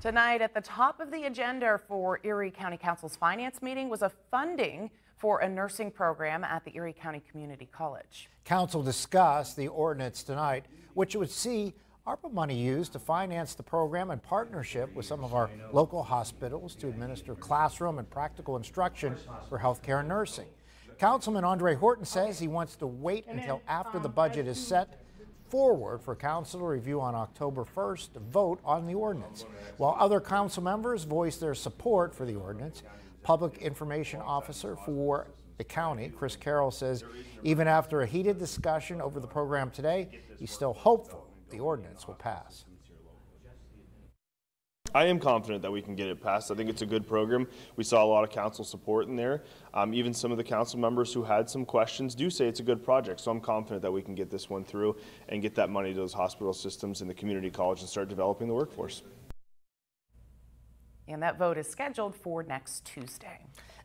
Tonight, at the top of the agenda for Erie County Council's finance meeting was a funding for a nursing program at the Erie County Community College. Council discussed the ordinance tonight, which would see ARPA money used to finance the program in partnership with some of our local hospitals to administer classroom and practical instruction for healthcare and nursing. Councilman Andre Horton says he wants to wait until after the budget is set forward for council review on October 1st to vote on the ordinance. While other council members voiced their support for the ordinance, Public Information Officer for the county, Chris Carroll, says even after a heated discussion over the program today, he's still hopeful the ordinance will pass. I am confident that we can get it passed. I think it's a good program. We saw a lot of council support in there. Um, even some of the council members who had some questions do say it's a good project. So I'm confident that we can get this one through and get that money to those hospital systems and the community college and start developing the workforce. And that vote is scheduled for next Tuesday.